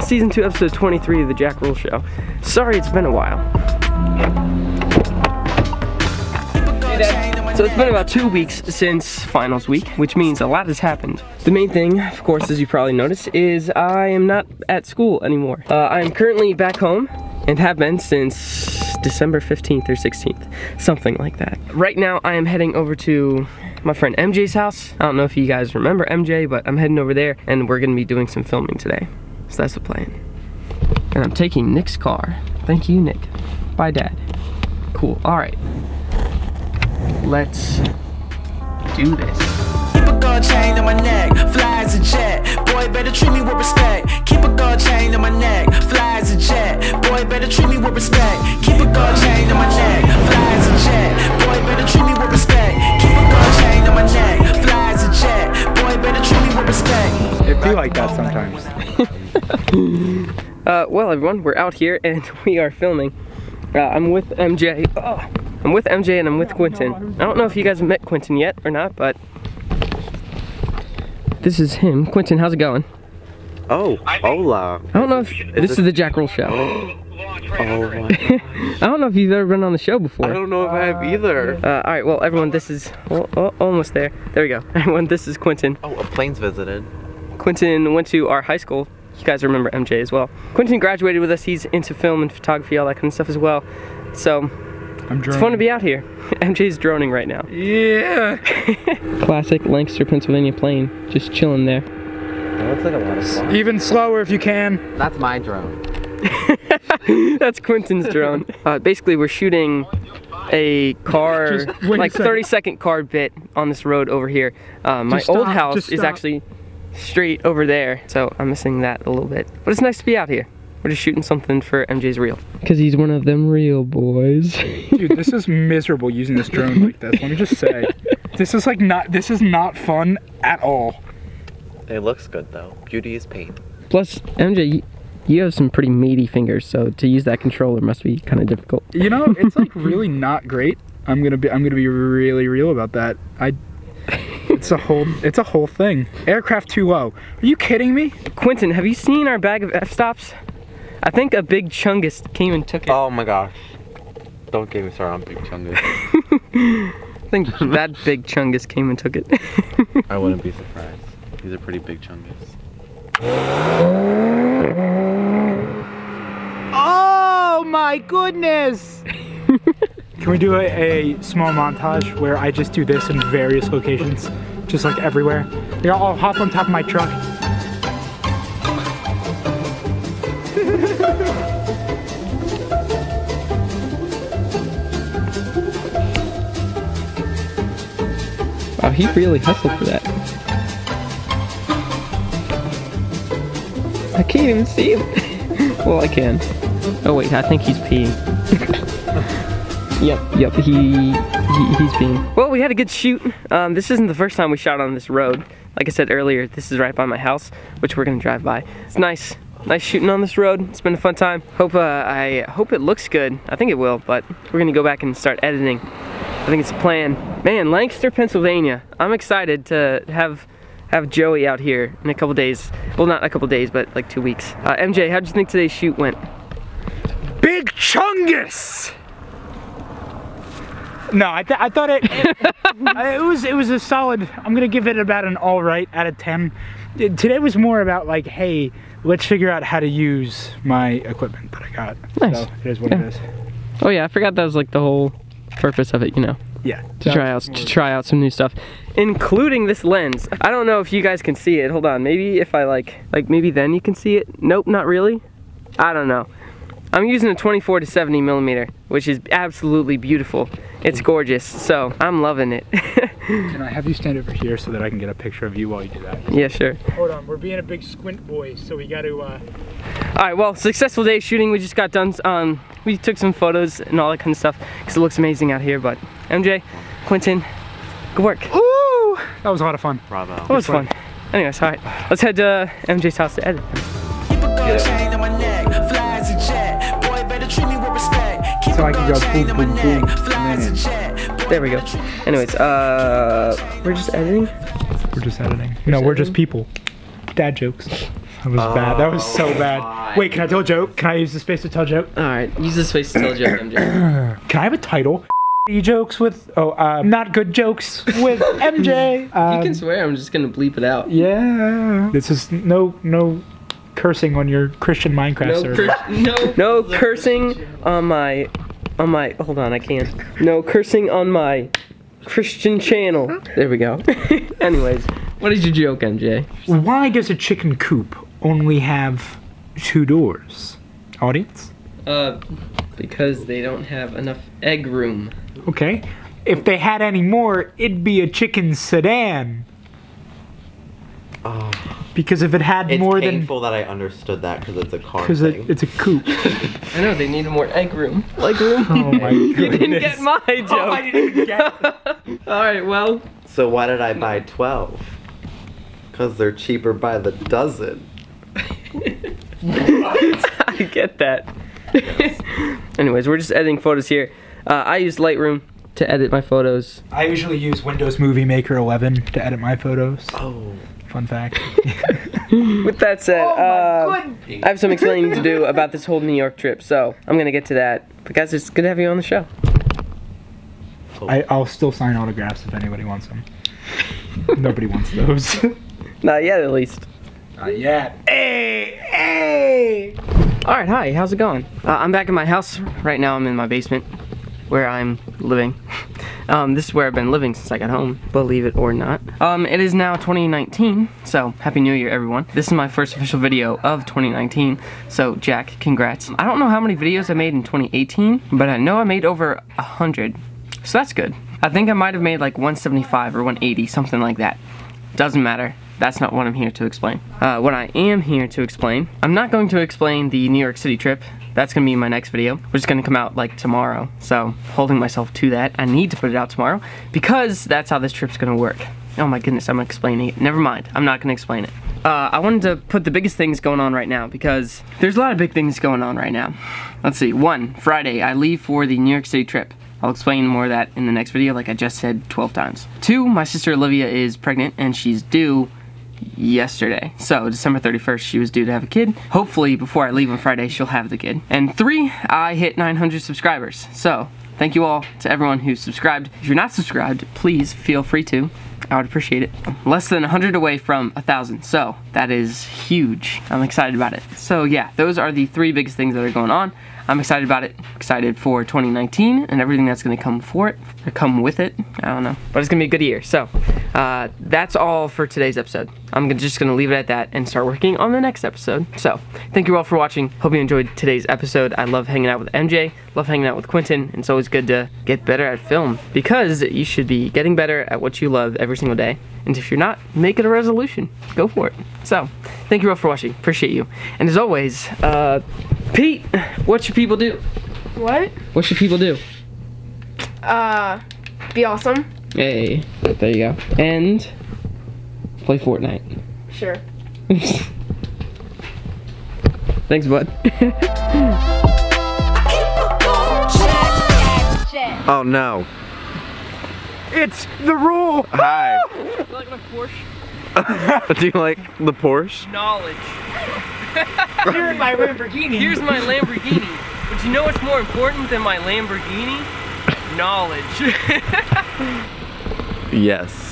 Season two, episode 23 of the Jack Ruhl Show. Sorry it's been a while. So it's been about two weeks since finals week, which means a lot has happened. The main thing, of course, as you probably noticed, is I am not at school anymore. Uh, I am currently back home and have been since December 15th or 16th, something like that. Right now I am heading over to my friend MJ's house. I don't know if you guys remember MJ, but I'm heading over there and we're gonna be doing some filming today. So that's the plan. And I'm taking Nick's car. Thank you, Nick. Bye, Dad. Cool, all right. Let's do this. Keep a gold chain on my neck, fly as a jet. Boy, better treat me with respect. Keep a gold chain on my neck, fly as a jet. Boy, better treat me with respect. Keep a gold chain on my neck, fly as a jet. Boy, better treat me with respect. Keep a gold chain on my neck, fly as a jet. Boy, better treat me with respect. It be like that sometimes. Uh, well, everyone, we're out here and we are filming. Uh, I'm with MJ. Oh, I'm with MJ and I'm with Quentin. I don't know if you guys have met Quentin yet or not, but this is him. Quentin, how's it going? Oh, hola. I don't know if this is the Jack Ruhl Show. Oh, I don't know if you've ever been on the show before. I don't know if I have either. Uh, all right, well, everyone, this is oh, oh, almost there. There we go. Everyone, this is Quentin. Oh, a plane's visited. Quentin went to our high school. You guys remember MJ as well. Quentin graduated with us. He's into film and photography, all that kind of stuff as well. So I'm it's fun to be out here. MJ's droning right now. Yeah. Classic Lancaster, Pennsylvania plane, just chilling there. That looks like a lot of fun. Even slower if you can. That's my drone. That's Quentin's drone. Uh, basically, we're shooting a car, Just like 30 second car bit on this road over here. Uh, my Just old house just is stop. actually straight over there, so I'm missing that a little bit. But it's nice to be out here. We're just shooting something for MJ's reel. Because he's one of them real boys. Dude, this is miserable using this drone like this. Let me just say. This is like not this is not fun at all. It looks good though. Beauty is pain. Plus, MJ, you, you have some pretty meaty fingers, so to use that controller must be kind of difficult. You know, it's like really not great. I'm gonna be I'm gonna be really real about that. I it's a whole it's a whole thing. Aircraft too low. Oh. Are you kidding me? Quentin, have you seen our bag of f-stops? I think a big chungus came and took it. Oh my gosh. Don't get me started on Big Chungus. I think that big chungus came and took it. I wouldn't be surprised. These are pretty big Chungus. Oh my goodness! Can we do a, a small montage where I just do this in various locations? Just like everywhere. Yeah, I'll hop on top of my truck. Wow, he really hustled for that. I can't even see him. well, I can. Oh wait, I think he's peeing. yep, yep, he, he he's peeing. Well, we had a good shoot. Um, this isn't the first time we shot on this road. Like I said earlier, this is right by my house, which we're gonna drive by. It's nice. Nice shooting on this road. It's been a fun time. Hope uh, I hope it looks good. I think it will, but we're gonna go back and start editing. I think it's a plan. Man, Lancaster, Pennsylvania. I'm excited to have have Joey out here in a couple days. Well, not a couple days, but like two weeks. Uh, MJ, how'd you think today's shoot went? Big Chungus! No, I, th- I thought it, it, it was it was a solid. I'm gonna give it about an all right out of ten. Today was more about like, hey, let's figure out how to use my equipment that I got. Nice. So it is what Yeah. it is. Oh yeah, I forgot that was like the whole purpose of it, you know, Yeah. to try out to try out some new stuff, including this lens. I don't know if you guys can see it. Hold on, maybe if I like like maybe then you can see it. Nope, not really. I don't know. I'm using a 24 to 70 millimeter, which is absolutely beautiful. It's gorgeous, so I'm loving it. Can I have you stand over here so that I can get a picture of you while you do that? yeah, sure. Hold on, we're being a big squint boy, so we got to. Uh... All right, well, successful day shooting. We just got done. Um, we took some photos and all that kind of stuff because it looks amazing out here. But MJ, Quentin, good work. Ooh, that was a lot of fun. Bravo. That was fun. Anyways, all right, let's head to uh, MJ's house to edit. Keep So a I can gold go chain boom, boom, boom, fly as a and jet. Boy, There we go. better treat me with Anyways, uh, we're just editing. We're just editing. No, we're just people. Dad jokes. That was bad. That was so Oh bad. my Wait, can I tell a joke? Can I use the space to tell a joke? All right, use the space to tell a joke, MJ. Can I have a title? jokes with oh uh, not good jokes with MJ. you Um, can swear. I'm just gonna bleep it out. yeah. This is no no cursing on your Christian Minecraft No, server. cur- no, no cursing on my, on my. Hold on, I can't. No cursing on my Christian channel. There we go. Anyways, what is your joke, MJ? Why does a chicken coop only have two doors? Audience? Uh, because they don't have enough egg room. Okay. If they had any more, it'd be a chicken sedan. Oh, Because if it had it's more than It's painful that I understood that because it's a car because it, it's a coop. I know they needed more egg room. Like room. Oh my you didn't get my joke. Oh, I didn't even get All right, well, so why did I buy 12? Because they're cheaper by the dozen. I get that. Anyways, we're just editing photos here. Uh, I use Lightroom to edit my photos. I usually use Windows Movie Maker 11 to edit my photos. Oh. Fun fact. With that said, uh, I have some explaining to do about this whole New York trip, so I'm gonna get to that. But guys, it's good to have you on the show. I, I'll still sign autographs if anybody wants them. Nobody wants those. Not yet, at least. Not yet. Hey, hey. All right, hi. How's it going? Uh, I'm back in my house right now. I'm in my basement, where I'm living. Um, this is where I've been living since I got home, believe it or not. Um, it is now 2019, so Happy New Year, everyone. This is my first official video of 2019, so Jack, congrats. I don't know how many videos I made in 2018, but I know I made over 100, so that's good. I think I might have made like 175 or 180, something like that. Doesn't matter. That's not what I'm here to explain. Uh, what I am here to explain, I'm not going to explain the New York City trip. That's gonna be my next video, which is gonna come out like tomorrow. So, holding myself to that. I need to put it out tomorrow because that's how this trip's gonna work. Oh my goodness, I'm explaining it. Never mind, I'm not gonna explain it. Uh, I wanted to put the biggest things going on right now because there's a lot of big things going on right now. Let's see, one, Friday, I leave for the New York City trip. I'll explain more of that in the next video like I just said 12 times. Two, my sister Olivia is pregnant and she's due yesterday. So December 31st, she was due to have a kid. Hopefully before I leave on Friday, she'll have the kid. And three, I hit 900 subscribers. So thank you all to everyone who subscribed. If you're not subscribed, please feel free to. I would appreciate it. Less than 100 away from a thousand, so that is huge. I'm excited about it. So yeah, those are the three biggest things that are going on. I'm excited about it. Excited for 2019 and everything that's gonna come for it, or come with it. I don't know, but it's gonna be a good year. So uh, that's all for today's episode. I'm just gonna leave it at that and start working on the next episode. So thank you all for watching. Hope you enjoyed today's episode. I love hanging out with MJ. Love hanging out with Quentin. And it's always good to get better at film because you should be getting better at what you love every single day. And if you're not, make it a resolution. Go for it. So thank you all for watching. Appreciate you. And as always, uh, Pete, what should people do? What? What should people do? Uh, be awesome. Hey, there you go. And play Fortnite. Sure. Thanks, bud. Oh no. It's the rule. Hi. like my Porsche Do you like the Porsche? knowledge. You're in my Lamborghini. Here's my Lamborghini. But you know what's more important than my Lamborghini? Knowledge. Yes.